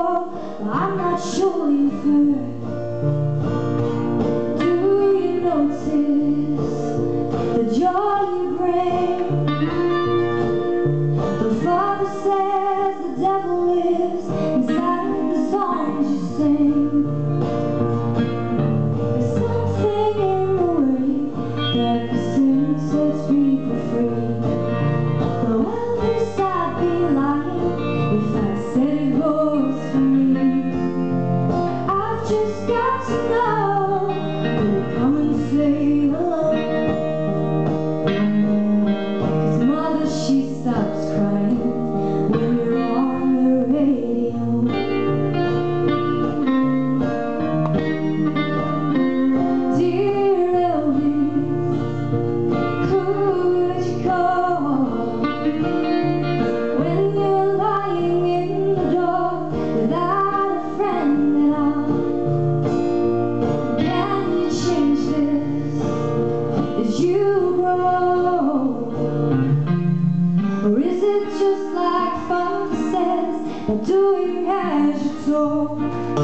I'm not sure you've heard. Do you notice the joy you bring? The Father says the devil lives inside the songs you sing. There's something in the way that the sin sets people free. The world least I'd be lying. doing as you're told.